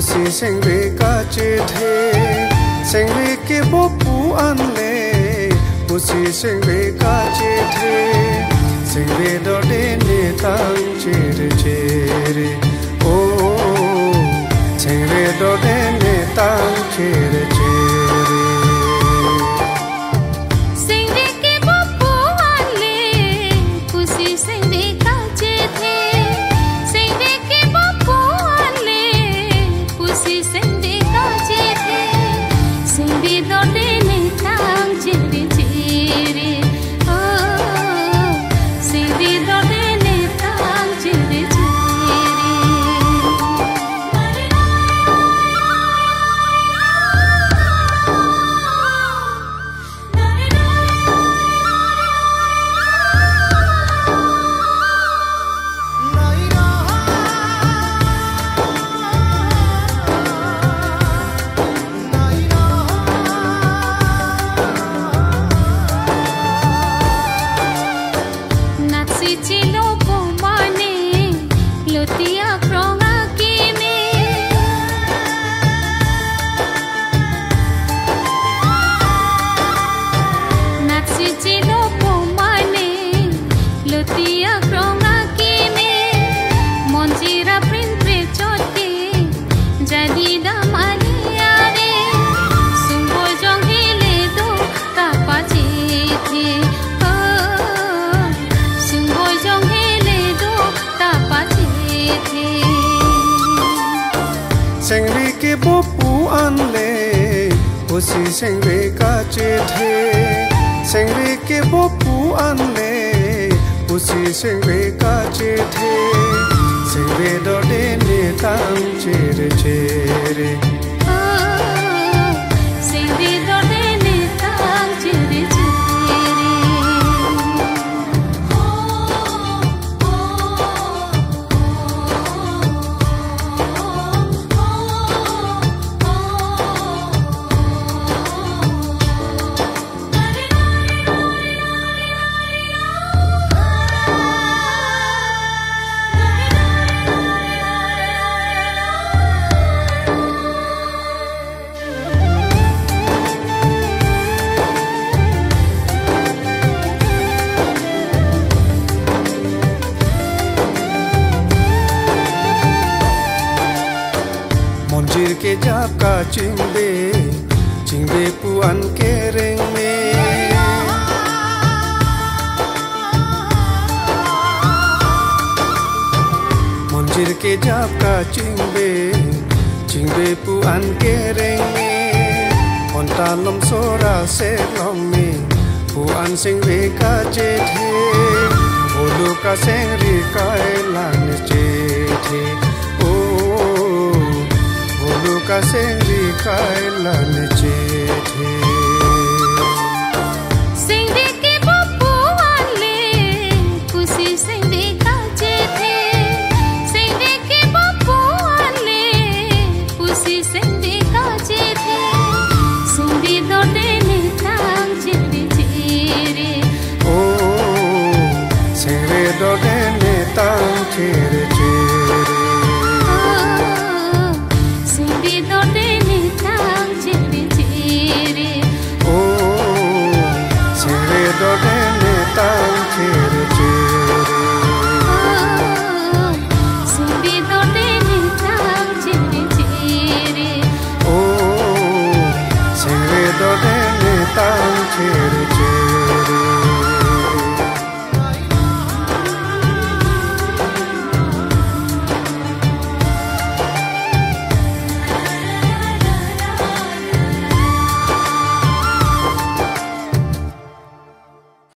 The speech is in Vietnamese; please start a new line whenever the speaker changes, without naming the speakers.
उसी सिंगवे का चिठे सिंगवे के बप्पू आनले उसी सिंगवे का चिठे सिंगवे डोडे ने तंग चिर चिरे ओ सिंगवे डोडे ने तंग चिरे si seng ve ka che the seng ve ke bo pu an le pu si seng ve ka che the seng ve do de ne tam che re che re ka chingbe chingbe puan kereng me. Monjir ke jap ka chingbe chingbe puan kereng me. Ontalom sora se long me, puan sing re ka che the olu ka sing ri kai e lang che the lucase Michael Chethe. Dog and the tongue, cheer, cheer. city change.